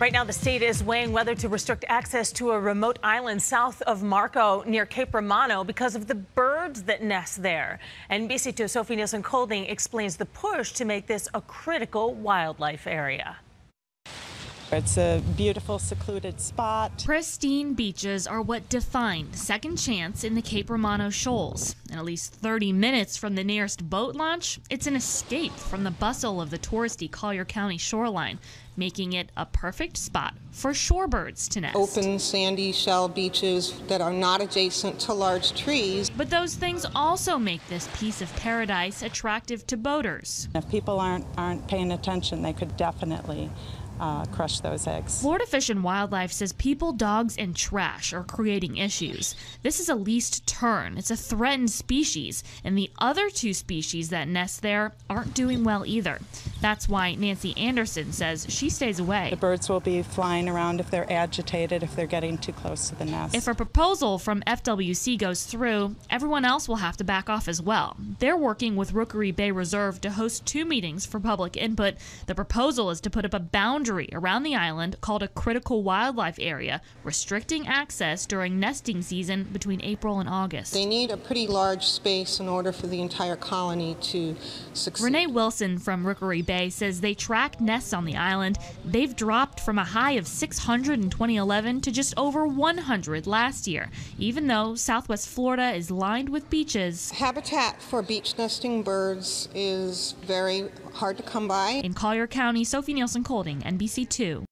Right now, the state is weighing whether to restrict access to a remote island south of Marco near Cape Romano because of the birds that nest there. NBC2 Sophie Nielsen Colding explains the push to make this a critical wildlife area. It's a beautiful, secluded spot. Pristine beaches are what defined Second Chance in the Cape Romano Shoals. And at least 30 minutes from the nearest boat launch, it's an escape from the bustle of the touristy Collier County shoreline, making it a perfect spot for shorebirds to nest. Open, sandy shell beaches that are not adjacent to large trees. But those things also make this piece of paradise attractive to boaters. If people aren't aren't paying attention, they could definitely uh, crush those eggs. Florida Fish and Wildlife says people, dogs, and trash are creating issues. This is a least tern. It's a threatened species, and the other two species that nest there aren't doing well either. That's why Nancy Anderson says she stays away. The birds will be flying around if they're agitated, if they're getting too close to the nest. If a proposal from FWC goes through, everyone else will have to back off as well. They're working with Rookery Bay Reserve to host two meetings for public input. The proposal is to put up a boundary boundary around the island called a critical wildlife area, restricting access during nesting season between April and August. They need a pretty large space in order for the entire colony to succeed. Renee Wilson from Rookery Bay says they track nests on the island. They've dropped from a high of 600 in 2011 to just over 100 last year, even though Southwest Florida is lined with beaches. Habitat for beach nesting birds is very hard to come by. In Collier County, Sophie Nielsen Colding, NBC2.